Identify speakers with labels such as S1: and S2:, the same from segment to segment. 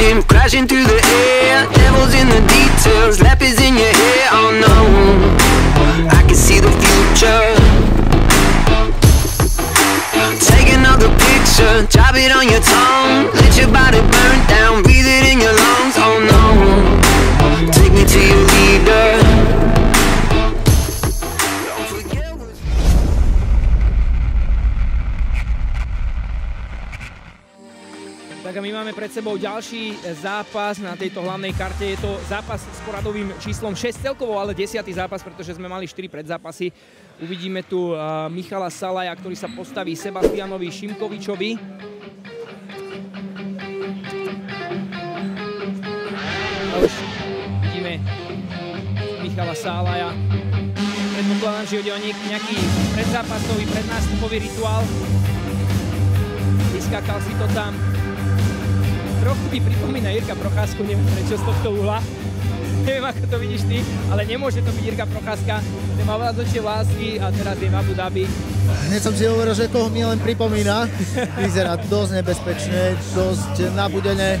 S1: Flashing through the air, devil's in the details, lap in your hair, oh no. I can see the future. Take another picture, drop it on your tongue. Let your body burn down,
S2: máme pred sebou ďalší zápas na tejto hlavnej karte. Je to zápas s poradovým číslom 6 celkovo, ale 10. zápas, pretože sme mali 4 predzápasy. Uvidíme tu uh, Michala Salaja, ktorý sa postaví Sebastianovi Šimkovičovi. A už vidíme Michala Salaja. Predpokladám, že ide o nejaký predzápasový, prednástupový rituál. Vyskakal si to tam. Trochu mi pripomína Jirka Procházku, neviem prečo z tohto uhla. Neviem, ako to vidíš ty, ale nemôže to byť Jirka Procházka. Ten má vládzočie vlásky a teraz je v Abu Dhabi.
S3: Hneď som si hovoril, že koho mi len pripomína. Vyzerá dosť nebezpečne, dosť nabudene.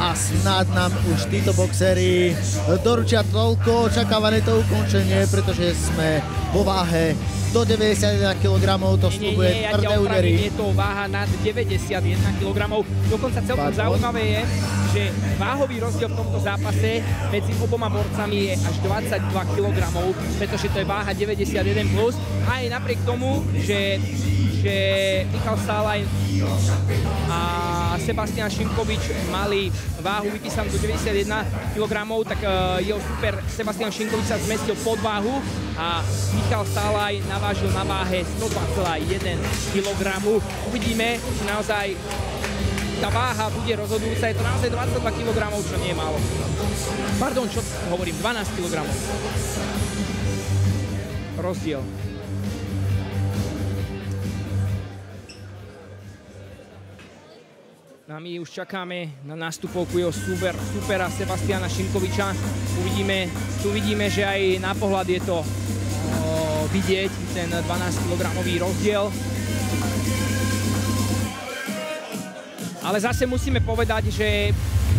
S3: A snad nám už títo boxery doručia toľko očakávané to ukončenie, pretože sme vo váhe do 91 kg, to
S2: Nie, nie, nie, ja
S3: tvrdé
S2: ťa
S3: údery.
S2: je to váha nad 91 kg. Dokonca celkom
S3: Pardon.
S2: zaujímavé je, že váhový rozdiel v tomto zápase medzi oboma borcami je až 22 kg, pretože to je váha 91+. Plus. Aj napriek tomu, že, že Michal Salaj a Sebastian Šimkovič mali váhu vypísanú do 91 kg, tak uh, jeho super Sebastian Šimkovič sa zmestil pod váhu a Michal Salaj navážil na váhe 102,1 kg. Uvidíme, či naozaj tá váha bude rozhodujúca. Je to naozaj 22 kg, čo nie je málo. Pardon, čo hovorím, 12 kg. Rozdiel. A my už čakáme na nástupovku jeho super, supera Sebastiana Šimkoviča. Uvidíme, tu vidíme, že aj na pohľad je to o, vidieť, ten 12 kg rozdiel. Ale zase musíme povedať, že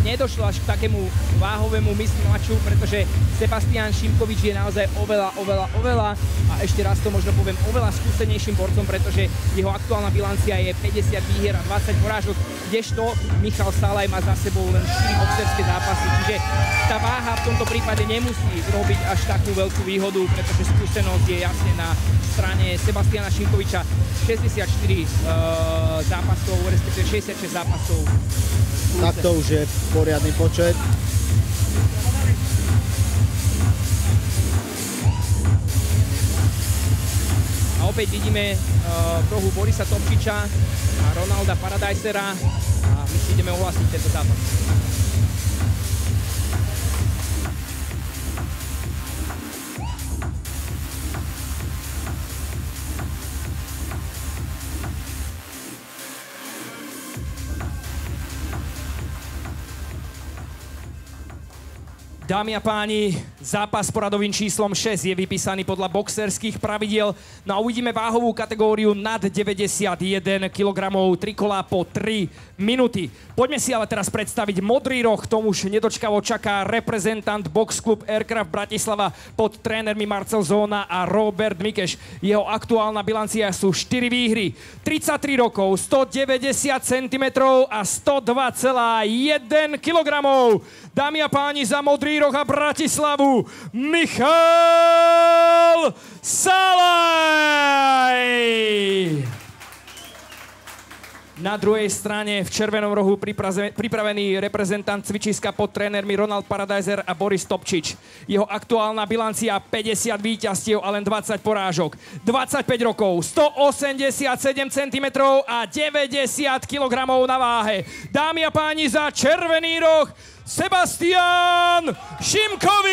S2: nedošlo až k takému váhovému mismatchu, pretože Sebastian Šimkovič je naozaj oveľa, oveľa, oveľa a ešte raz to možno poviem oveľa skúsenejším borcom, pretože jeho aktuálna bilancia je 50 výhier a 20 porážok, kdežto Michal Salaj má za sebou len 4 boxerské zápasy, čiže tá váha v tomto prípade nemusí robiť až takú veľkú výhodu, pretože skúsenosť je jasne na strane Sebastiana Šimkoviča 64 uh, zápasov, respektíve 66 zápasov.
S3: Tak to už je poriadny počet.
S2: A opäť vidíme uh, v rohu Borisa Topčiča a Ronalda Paradajsera a my si ideme ohlásiť tento zápas. Dámy a páni, zápas poradovým číslom 6 je vypísaný podľa boxerských pravidiel. No a uvidíme váhovú kategóriu nad 91 kg, trikolá po 3 minúty. Poďme si ale teraz predstaviť modrý roh, tomu už nedočkavo čaká reprezentant Box Club Aircraft Bratislava pod trénermi Marcel Zóna a Robert Mikeš. Jeho aktuálna bilancia sú 4 výhry, 33 rokov, 190 cm a 102,1 kg. Dámy a páni, za modrý roh a Bratislavu Michal Salaj! Na druhej strane v červenom rohu pripravený reprezentant cvičiska pod trénermi Ronald Paradajzer a Boris Topčič. Jeho aktuálna bilancia 50 víťazstiev a len 20 porážok. 25 rokov, 187 cm a 90 kg na váhe. Dámy a páni, za červený roh Sebastian Šimkovič!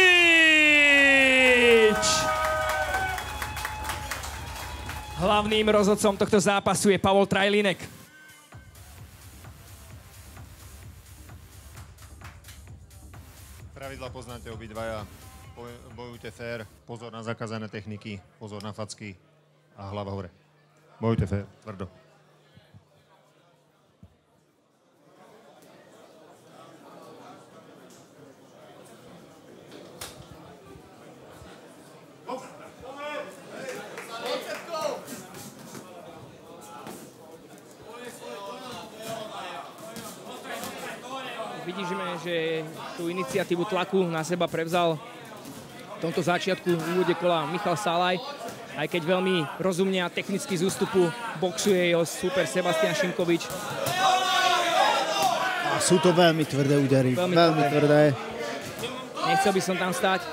S2: Hlavným rozhodcom tohto zápasu je Pavol Trajlinek.
S4: Pravidla poznáte obidvaja. Boj- Bojujte fér, pozor na zakázané techniky, pozor na facky a hlava hore. Bojujte fér, tvrdo.
S2: Vidíme, že tú iniciatívu tlaku na seba prevzal v tomto začiatku v úvode kola Michal Salaj, aj keď veľmi rozumne a technicky z ústupu boxuje jeho super Sebastian Šimkovič.
S3: A sú to veľmi tvrdé údery, veľmi, veľmi tvrdé.
S2: Nechcel by som tam stať.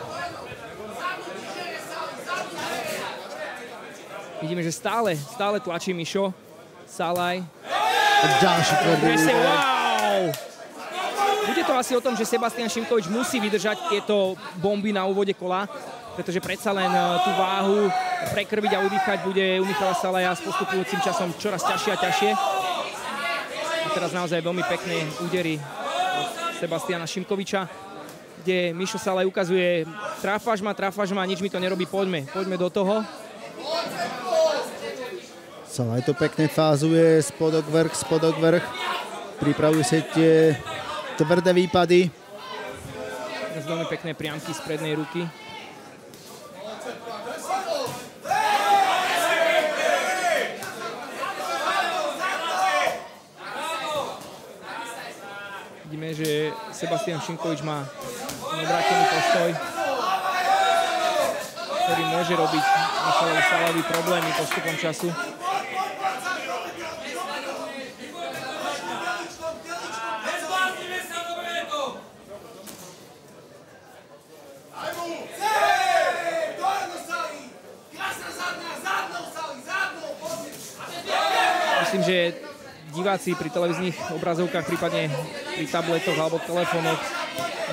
S2: Vidíme, že stále, stále tlačí Mišo. Salaj.
S3: Ďalší tvrdý úder.
S2: Wow! To asi o tom, že Sebastian Šimkovič musí vydržať tieto bomby na úvode kola, pretože predsa len e, tú váhu prekrviť a udýchať bude u Michala Salaja s postupujúcim časom čoraz ťažšie a ťažšie. A teraz naozaj veľmi pekné údery Sebastiana Šimkoviča, kde Mišo Salaj ukazuje trafáš ma, trafáš ma, nič mi to nerobí, poďme, poďme do toho.
S3: Salaj to pekne fázuje, spodok vrch, spodok vrch. Pripravujú sa tie tvrdé výpady.
S2: Teraz veľmi pekné priamky z prednej ruky. Vidíme, že Sebastian Šinkovič má obrátený postoj, ktorý môže robiť Michalovi Salavi problémy postupom času. Že diváci pri televíznych obrazovkách, prípadne pri tabletoch alebo telefónoch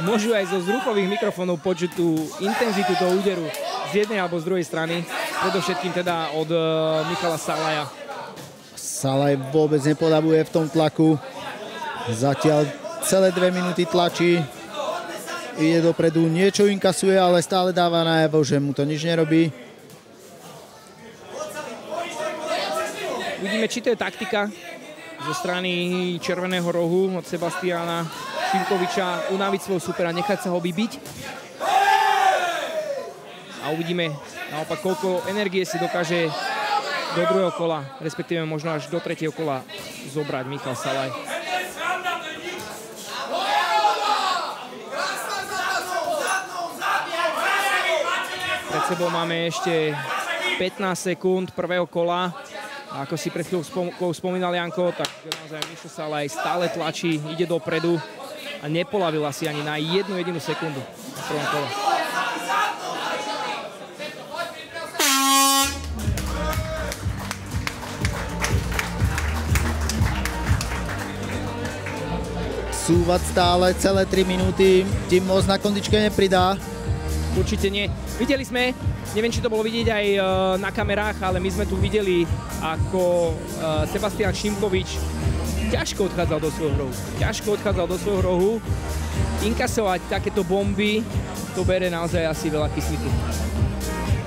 S2: môžu aj zo zrukových mikrofónov počuť tú intenzitu toho úderu z jednej alebo z druhej strany, predovšetkým teda od uh, Michala Salaja.
S3: Salaj vôbec nepodabuje v tom tlaku. Zatiaľ celé dve minúty tlačí. Ide dopredu, niečo inkasuje, ale stále dáva najavo, že mu to nič nerobí.
S2: Uvidíme, či to je taktika zo strany Červeného rohu od Sebastiana Šimkoviča unaviť svojho supera, nechať sa ho vybiť. A uvidíme naopak, koľko energie si dokáže do druhého kola, respektíve možno až do tretieho kola zobrať Michal Salaj. Pred sebou máme ešte 15 sekúnd prvého kola. A ako si pred chvíľou spomínal Janko, tak naozaj Mišo Salaj stále tlačí, ide dopredu a nepolavil asi ani na jednu jedinú sekundu prvom kole.
S3: Súvať stále celé 3 minúty, tým moc na kondičke nepridá.
S2: Určite nie. Videli sme, neviem, či to bolo vidieť aj e, na kamerách, ale my sme tu videli, ako e, Sebastian Šimkovič ťažko odchádzal do svojho rohu. Ťažko odchádzal do svojho rohu. Inkasovať takéto bomby, to bere naozaj asi veľa kyslíku.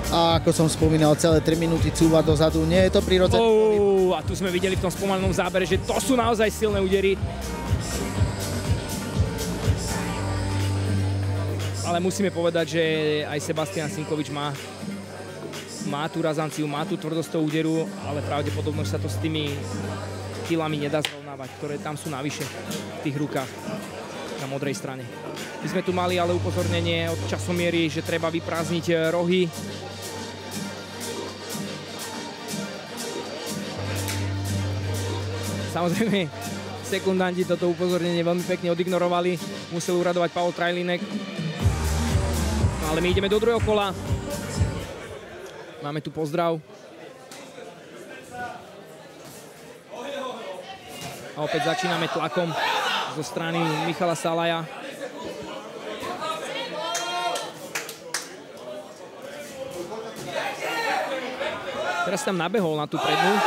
S3: A ako som spomínal, celé 3 minúty cúva dozadu, nie je to prirodzené.
S2: Oh, a tu sme videli v tom spomalenom zábere, že to sú naozaj silné údery. ale musíme povedať, že aj Sebastian Sinkovič má, má tú razanciu, má tú tvrdosť toho úderu, ale pravdepodobne sa to s tými kilami nedá zrovnávať, ktoré tam sú navyše v tých rukách na modrej strane. My sme tu mali ale upozornenie od časomiery, že treba vyprázdniť eh, rohy. Samozrejme, sekundanti toto upozornenie veľmi pekne odignorovali. Musel uradovať Pavel Trajlinek, ale my ideme do druhého kola. Máme tu pozdrav. A opäť začíname tlakom zo strany Michala Salaja. Teraz tam nabehol na tú prednú.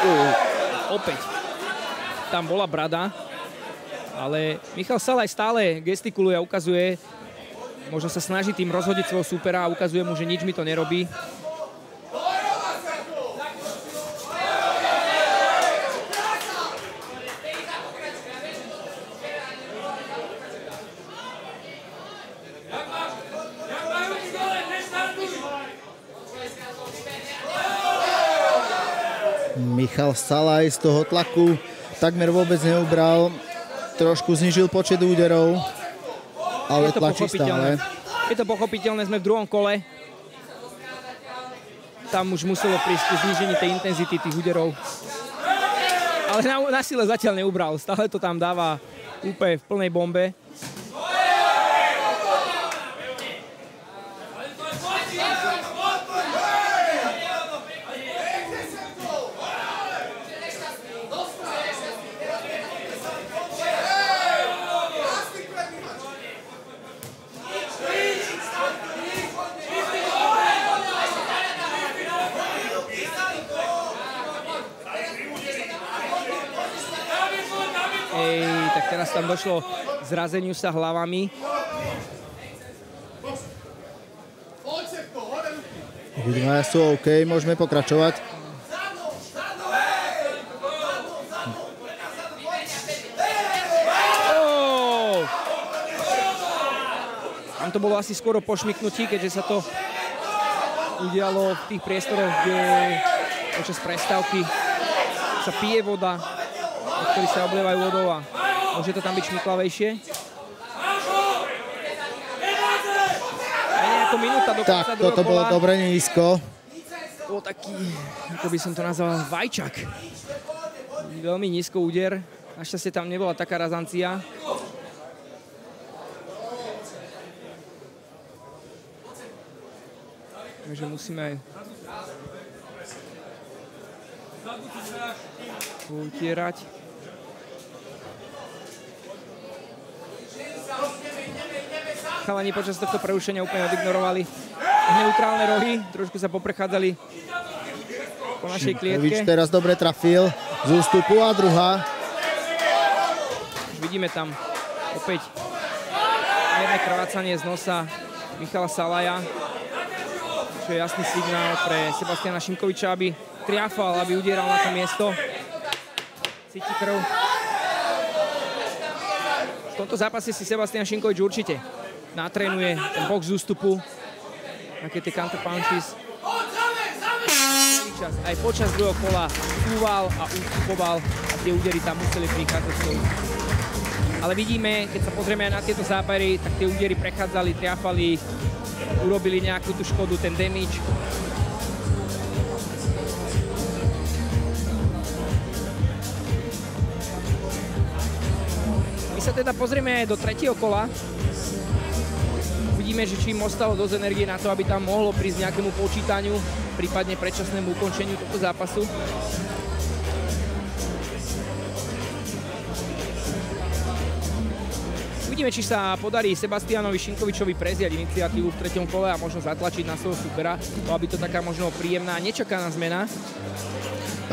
S2: Opäť. Tam bola brada. Ale Michal Salaj stále gestikuluje a ukazuje, možno sa snaží tým rozhodiť svojho supera a ukazuje mu, že nič mi to nerobí.
S3: Michal Salaj z toho tlaku takmer vôbec neubral. Trošku znižil počet úderov. Ale tlačí stále.
S2: Je to pochopiteľné, sme v druhom kole. Tam už muselo prísť ku znížení tej intenzity tých úderov. Ale na, na sile zatiaľ neubral. Stále to tam dáva úplne v plnej bombe. Ej, tak teraz tam došlo k zrazeniu sa hlavami.
S3: Vidíme, sú OK, môžeme pokračovať.
S2: Oh! Tam to bolo asi skoro po šmyknutí, keďže sa to udialo v tých priestoroch, kde počas prestávky sa pije voda, od ktorých sa oblievajú vodou a môže to tam byť nejaká minúta do
S3: Tak,
S2: konca
S3: toto bolo
S2: kola.
S3: dobre nízko.
S2: bol taký, ako by som to nazval, vajčak. Veľmi nízko úder. Našťastie tam nebola taká razancia. Takže musíme utierať. Chalani počas tohto prerušenia úplne odignorovali neutrálne rohy, trošku sa poprechádzali po našej klietke.
S3: teraz dobre trafil z ústupu a druhá.
S2: Už vidíme tam opäť mierne krvácanie z nosa Michala Salaja, čo je jasný signál pre Sebastiana Šimkoviča, aby triafal, aby udieral na to miesto. Cíti krv. V tomto zápase si Sebastian Šimkovič určite natrénuje ten box z ústupu, aké tie counter punches. Aj počas druhého kola skúval a ústupoval a tie údery tam museli prichádzať. Ale vidíme, keď sa pozrieme aj na tieto zábery, tak tie údery prechádzali, triafali, urobili nejakú tú škodu, ten damage. My sa teda pozrieme do tretieho kola. Uvidíme, že či im ostalo dosť energie na to, aby tam mohlo prísť nejakému počítaniu, prípadne predčasnému ukončeniu tohto zápasu. Uvidíme, či sa podarí Sebastianovi Šinkovičovi preziať iniciatívu v treťom kole a možno zatlačiť na svojho supera, aby to taká možno príjemná, nečakaná zmena.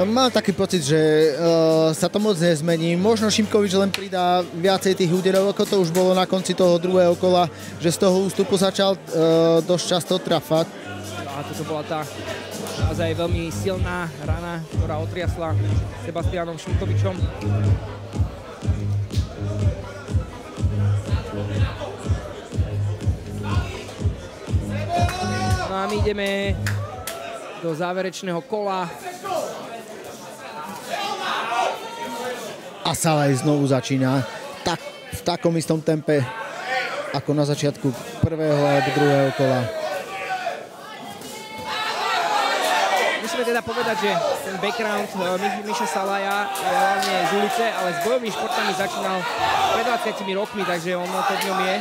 S3: Mám taký pocit, že uh, sa to moc nezmení. Možno Šimkovič len pridá viacej tých úderov, ako to už bolo na konci toho druhého kola, že z toho ústupu začal uh, dosť často trafať.
S2: A toto bola tá naozaj veľmi silná rana, ktorá otriasla Sebastianom Šimkovičom. No a my ideme do záverečného kola.
S3: A Salaj znovu začína tak, v takom istom tempe, ako na začiatku prvého alebo druhého kola.
S2: Musíme teda povedať, že ten background eh, Mi- Miša Salaja je hlavne z ulice, ale s bojovými športami začínal pred 20 rokmi, takže ono to v ňom je.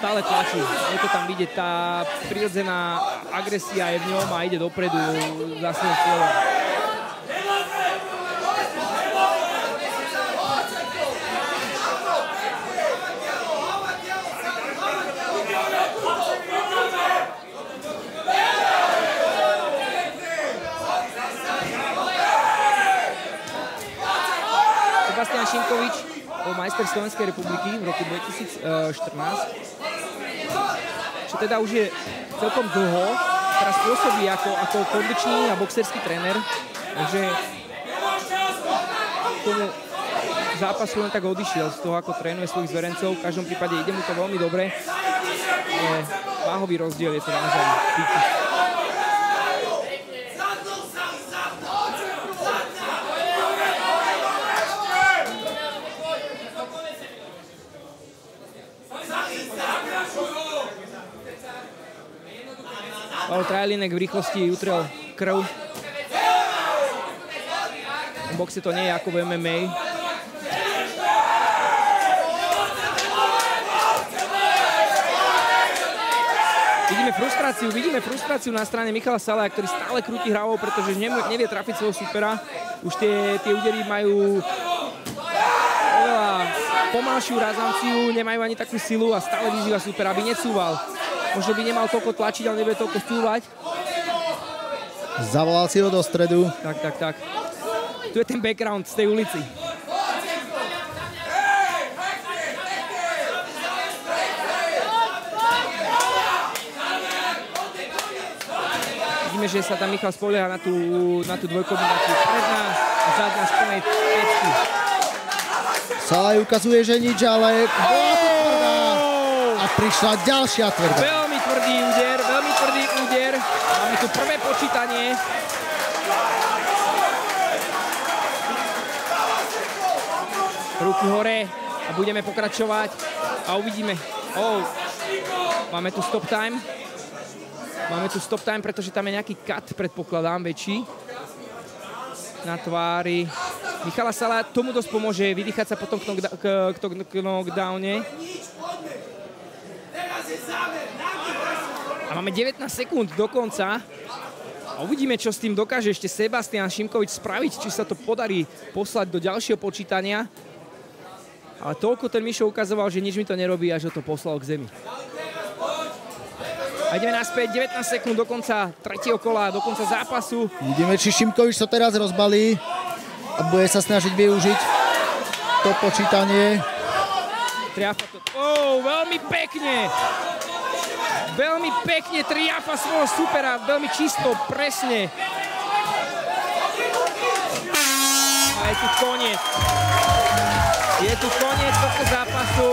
S2: Stále tlačí. Je to tam vidieť, tá prirodzená agresia je v ňom a ide dopredu za svojím cieľom. Sebastian Šimkovič bol majster Slovenskej republiky v roku 2014, čo teda už je celkom dlho. Teraz pôsobí ako, ako kondičný a boxerský tréner, takže tomu zápasu len tak odišiel z toho, ako trénuje svojich zverencov. V každom prípade ide mu to veľmi dobre, ale váhový rozdiel je to naozaj cítiť. Pavel Trajlinek v rýchlosti utrel krv. V boxe to nie je ako v MMA. Vidíme frustráciu, vidíme frustráciu na strane Michala Salaja, ktorý stále krúti hravou, pretože nevie trafiť svojho supera. Už tie, tie údery majú oveľa pomalšiu razanciu, nemajú ani takú silu a stále vyzýva supera, aby necúval. Možno by nemal toľko tlačiť, ale nebude toľko stúvať.
S3: Zavolal si ho do stredu.
S2: Tak, tak, tak. Tu je ten background z tej ulici. Vidíme, že sa tam Michal spolieha na tú, na tú dvojkombináciu. Predná a zadná z plnej pecky.
S3: Salaj ukazuje, že nič, ale bola to tvrdá. A prišla ďalšia tvrdá.
S2: Veľmi tvrdý úder, veľmi tvrdý úder. Máme tu prvé počítanie. Ruky hore a budeme pokračovať a uvidíme. Oh, máme tu stop time. Máme tu stop time, pretože tam je nejaký cut, predpokladám, väčší. Na tvári. Michala Sala tomu dosť pomôže vydýchať sa potom k, knockda- k, k, k knockdowne. A máme 19 sekúnd do konca. A uvidíme, čo s tým dokáže ešte Sebastian Šimkovič spraviť, či sa to podarí poslať do ďalšieho počítania. Ale toľko ten Mišo ukazoval, že nič mi to nerobí, až ho to poslal k zemi. A ideme naspäť, 19 sekúnd do konca tretieho kola, do konca zápasu.
S3: Vidíme, či Šimkovič to teraz rozbalí a bude sa snažiť využiť to počítanie.
S2: Triafa to... Oh, veľmi pekne! Veľmi pekne triafa svojho supera, veľmi čisto, presne. A je tu koniec. Je tu koniec tohto zápasu.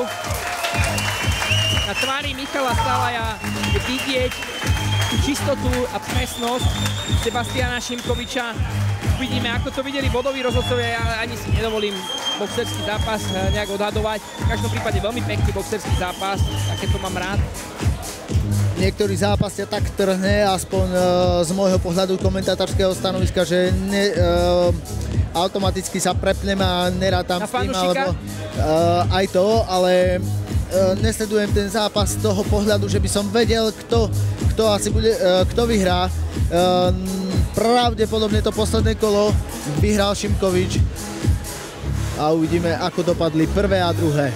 S2: Na tvári Michala Salaja je vidieť tú čistotu a presnosť Sebastiana Šimkoviča. Uvidíme, ako to videli bodoví rozhodcovia, ale ani si nedovolím boxerský zápas eh, nejak odhadovať. V každom prípade veľmi pekný boxerský zápas, takéto mám rád.
S3: Niektorý zápas ťa tak trhne, aspoň uh, z môjho pohľadu komentátorského stanoviska, že ne, uh, automaticky sa prepneme a nerátam s tým, alebo uh, aj to, ale nesledujem ten zápas z toho pohľadu, že by som vedel, kto, kto asi bude, kto vyhrá. Pravdepodobne to posledné kolo vyhral Šimkovič a uvidíme, ako dopadli prvé a druhé.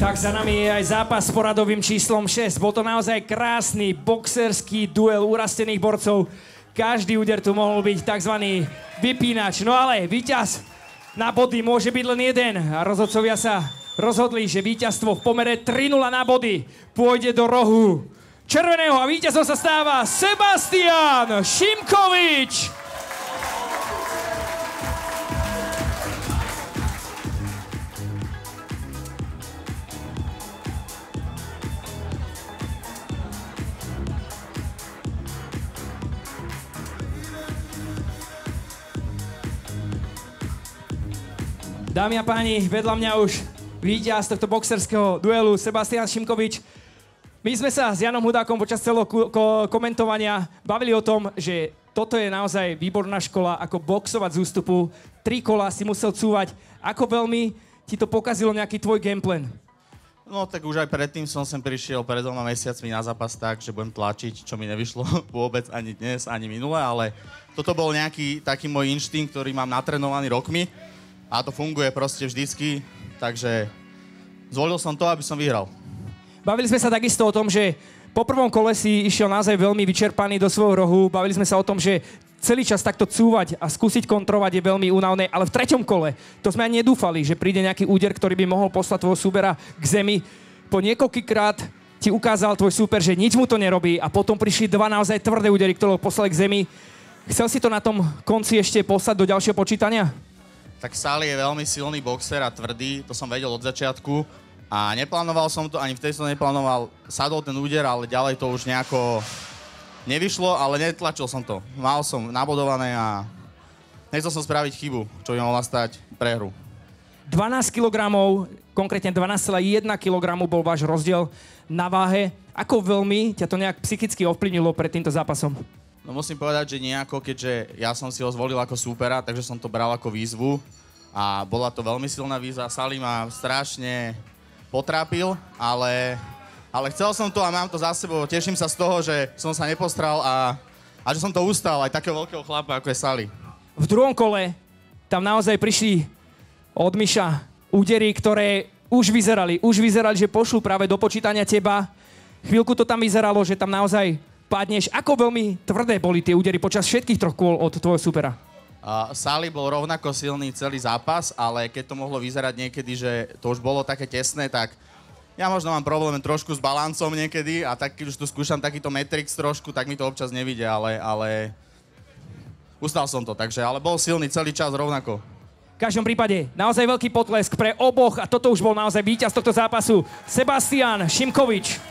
S5: Tak za nami je aj zápas s poradovým číslom 6. Bol to naozaj krásny boxerský duel urastených borcov. Každý úder tu mohol byť tzv. vypínač. No ale víťaz na body môže byť len jeden. A rozhodcovia sa rozhodli, že víťazstvo v pomere 3-0 na body pôjde do rohu červeného a víťazom sa stáva Sebastian Šimkovič. Dámy a páni, vedľa mňa už víťaz tohto boxerského duelu Sebastian Šimkovič. My sme sa s Janom Hudákom počas celého komentovania bavili o tom, že toto je naozaj výborná škola, ako boxovať z ústupu. Tri kola si musel cúvať. Ako veľmi ti to pokazilo nejaký tvoj gameplan?
S6: No tak už aj predtým som sem prišiel pred dvoma mesiacmi na zápas tak, že budem tlačiť, čo mi nevyšlo vôbec ani dnes, ani minule, ale toto bol nejaký taký môj inštinkt, ktorý mám natrenovaný rokmi a to funguje proste vždycky, takže zvolil som to, aby som vyhral.
S2: Bavili sme sa takisto o tom, že po prvom kole si išiel naozaj veľmi vyčerpaný do svojho rohu. Bavili sme sa o tom, že celý čas takto cúvať a skúsiť kontrovať je veľmi únavné, ale v treťom kole to sme ani nedúfali, že príde nejaký úder, ktorý by mohol poslať tvojho súbera k zemi. Po niekoľkýkrát ti ukázal tvoj súper, že nič mu to nerobí a potom prišli dva naozaj tvrdé údery, ktoré ho poslali k zemi. Chcel si to na tom konci ešte poslať do ďalšieho počítania?
S6: Tak Sally je veľmi silný boxer a tvrdý, to som vedel od začiatku a neplánoval som to, ani vtedy som neplánoval, sadol ten úder, ale ďalej to už nejako nevyšlo, ale netlačil som to. Mal som nabodované a nechcel som spraviť chybu, čo by mohla stať prehru.
S2: 12 kg, konkrétne 12,1 kg bol váš rozdiel na váhe. Ako veľmi ťa to nejak psychicky ovplyvnilo pred týmto zápasom?
S6: No musím povedať, že nejako, keďže ja som si ho zvolil ako súpera, takže som to bral ako výzvu a bola to veľmi silná výzva. Sali ma strašne potrápil, ale, ale chcel som to a mám to za sebou. Teším sa z toho, že som sa nepostral a, a že som to ustal aj takého veľkého chlapa, ako je Sali.
S2: V druhom kole tam naozaj prišli od Miša údery, ktoré už vyzerali, už vyzerali, že pošlu práve do počítania teba. Chvíľku to tam vyzeralo, že tam naozaj padneš. Ako veľmi tvrdé boli tie údery počas všetkých troch kôl od tvojho supera?
S6: Uh, Sali bol rovnako silný celý zápas, ale keď to mohlo vyzerať niekedy, že to už bolo také tesné, tak ja možno mám problém trošku s balancom niekedy a tak keď už tu skúšam takýto Matrix trošku, tak mi to občas nevidie, ale, ale ustal som to, takže, ale bol silný celý čas rovnako.
S2: V každom prípade naozaj veľký potlesk pre oboch a toto už bol naozaj víťaz tohto zápasu. Sebastian Šimkovič.